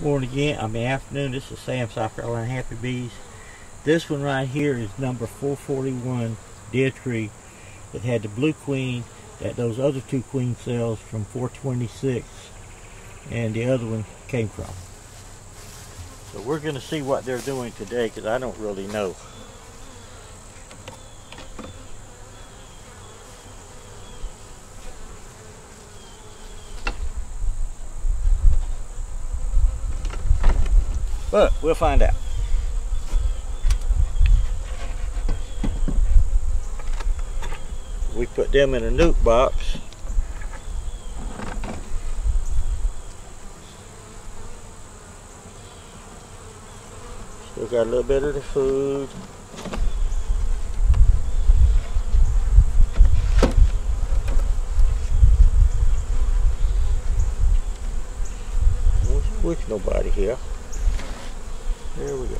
Morning again, I mean afternoon, this is Sam, South Carolina Happy Bees. This one right here is number 441 dead tree that had the blue queen that those other two queen cells from 426 and the other one came from. So we're going to see what they're doing today because I don't really know. But we'll find out. We put them in a nuc box. Still got a little bit of the food. Squish nobody here. There we go.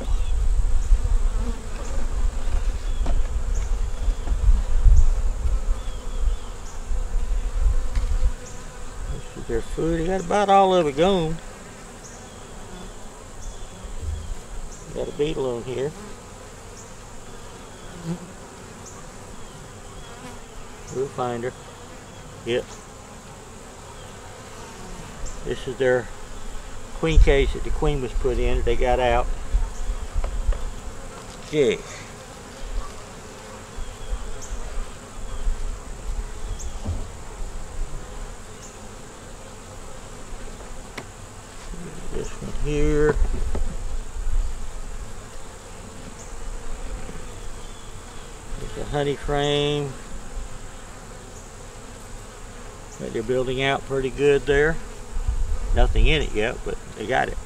This is their food. They got about all of it gone. Got a beetle on here. We'll find her. Yep. This is their queen cage that the queen was put in. They got out. Okay. This one here. There's a honey frame that they're building out pretty good there. Nothing in it yet, but they got it.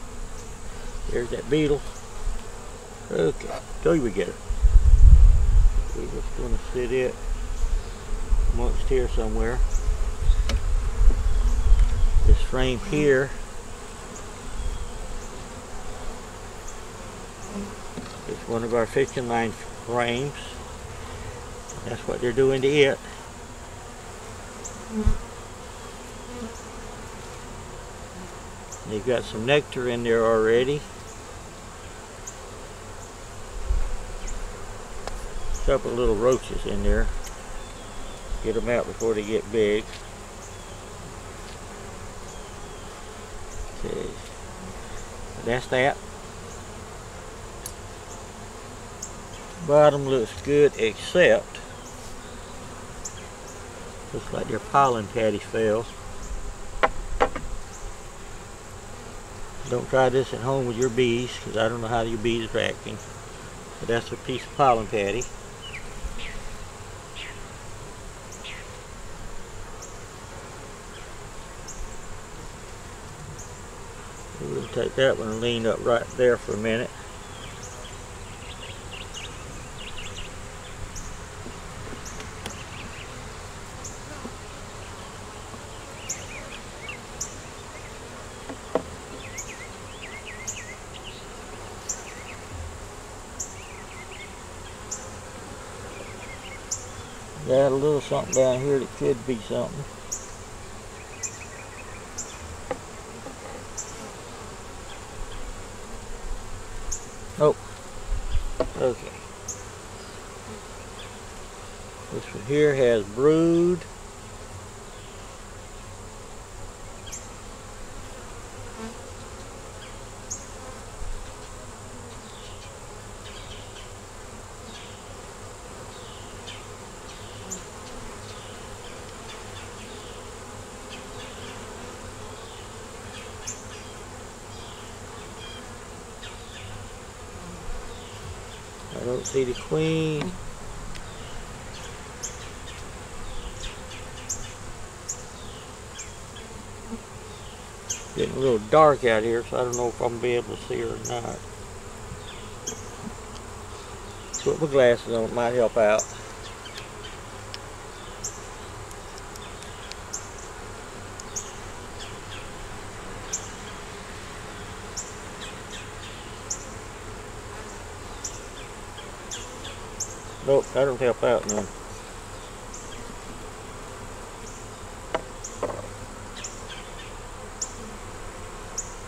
There's that beetle. Okay, so we get it. We're just going to sit it amongst here somewhere. This frame here is one of our fishing line frames. That's what they're doing to it. They've got some nectar in there already. Couple little roaches in there. Get them out before they get big. Okay. That's that. Bottom looks good except looks like their pollen patty fell. Don't try this at home with your bees because I don't know how your bees are acting. But that's a piece of pollen patty. We'll take that one and lean up right there for a minute. Got a little something down here that could be something. Oh, okay. This one here has brood. I don't see the queen. Getting a little dark out here, so I don't know if I'm gonna be able to see her or not. Put my glasses on, it might help out. Nope, that don't help out none.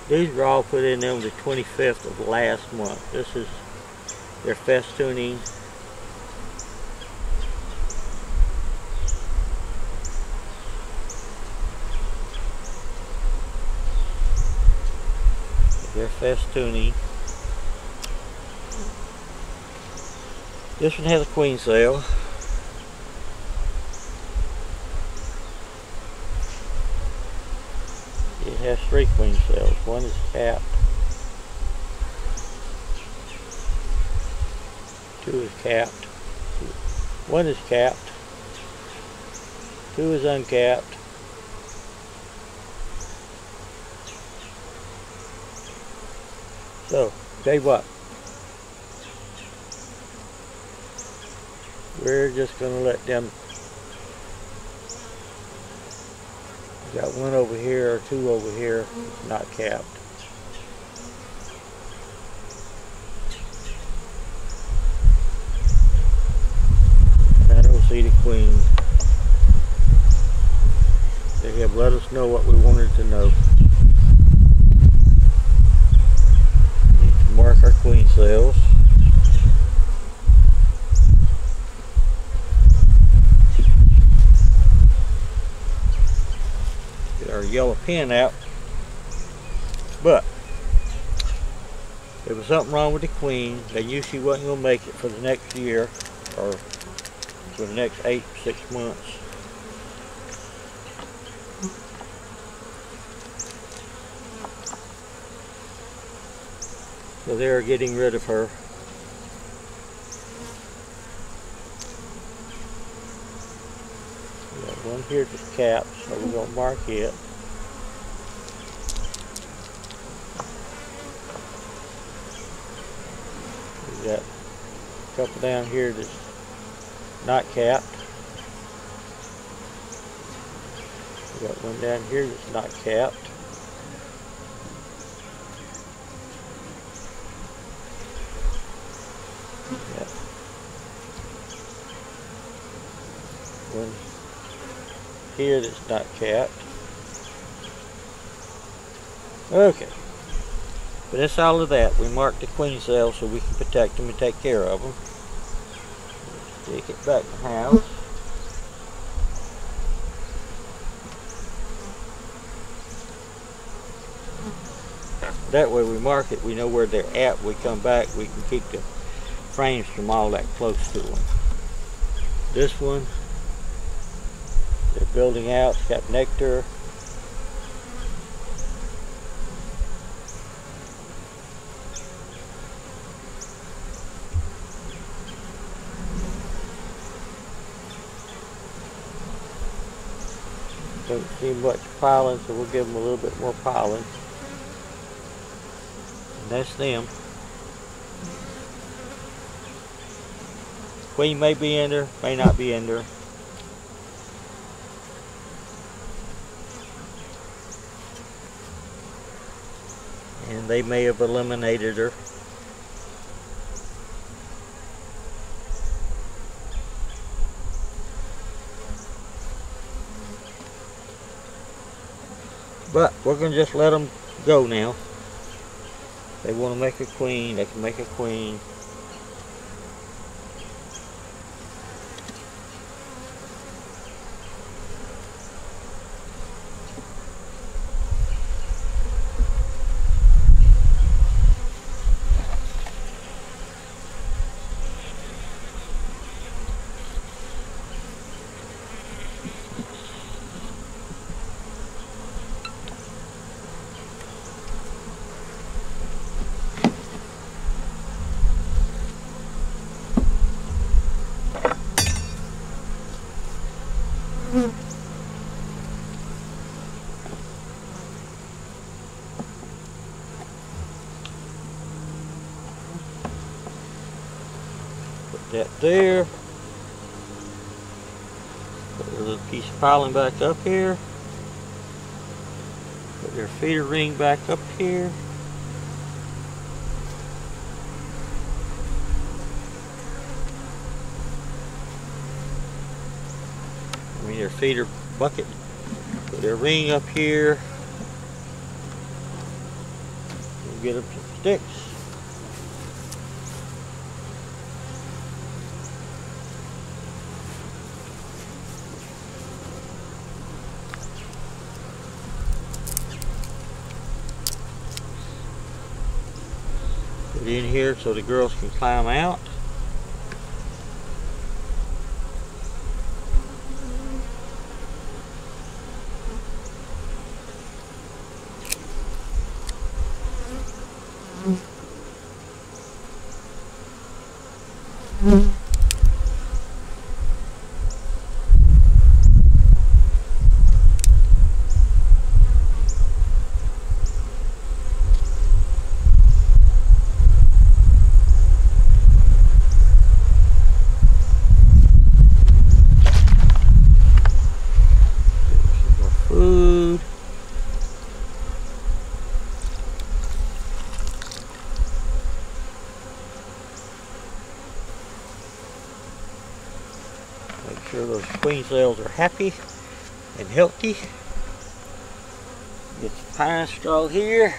These were all put in on the 25th of last month. This is their festooning. Their festooning. This one has a queen cell. It has three queen cells. One is capped. Two is capped. One is capped. Two is uncapped. So, you what. We're just going to let them got one over here or two over here, not capped. I don't see the queen. They have let us know what we wanted to know. Mark our queen cells. our yellow pin out. But there was something wrong with the queen. They knew she wasn't going to make it for the next year or for the next eight, six months. So they're getting rid of her. Got one here just capped, so we're going to mark it. Got a couple down here that's not capped. We got one down here that's not capped. One here that's not capped. Okay. But that's all of that. We mark the queen cells so we can protect them and take care of them. Stick it back in the house. That way we mark it, we know where they're at. We come back, we can keep the frames from all that close to them. This one, they're building out, it's got nectar, Don't see much pollen, so we'll give them a little bit more pollen. And that's them. Queen may be in there, may not be in there. And they may have eliminated her. But we're going to just let them go now. They want to make a queen, they can make a queen. Put that there. Put a little piece of piling back up here. Put your feeder ring back up here. I mean, their feeder bucket. Put their ring up here. Get them some sticks. It in here so the girls can climb out. Some more food. Make sure those queen cells are happy and healthy. Get some pine straw here.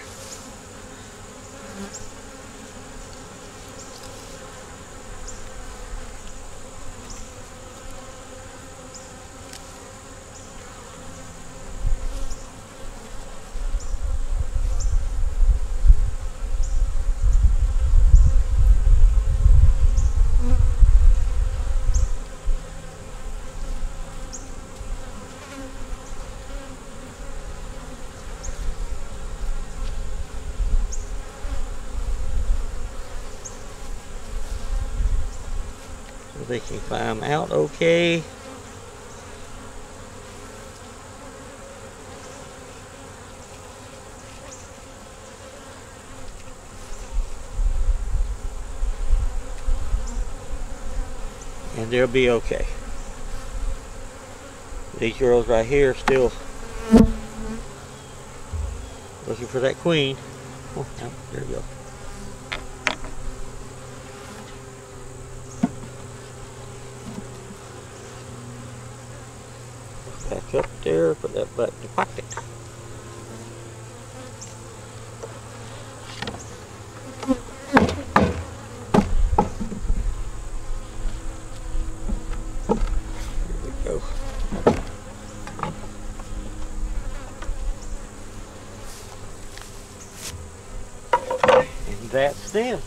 They can climb out okay. And they'll be okay. These girls right here still looking for that queen. Oh, there we go. Back up there, put that back in the pocket. That's them.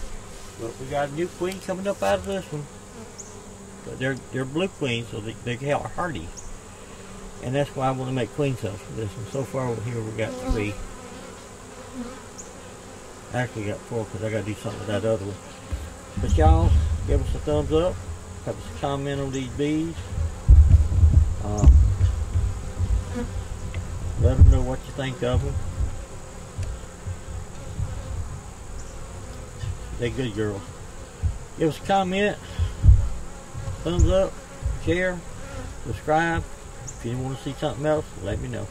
But we got a new queen coming up out of this one. But they're they're blue queens, so they, they are hardy. And that's why I want to make queen cells for this one. So far over here we got three. I Actually got four because I got to do something with that other one. But y'all, give us a thumbs up. Have us a comment on these bees. Um, let them know what you think of them. They're good girls. Give us a comment, thumbs up, share, subscribe. If you want to see something else, let me know.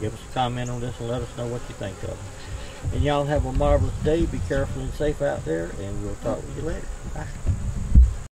Give us a comment on this and let us know what you think of it. And y'all have a marvelous day. Be careful and safe out there, and we'll talk with you later. Bye.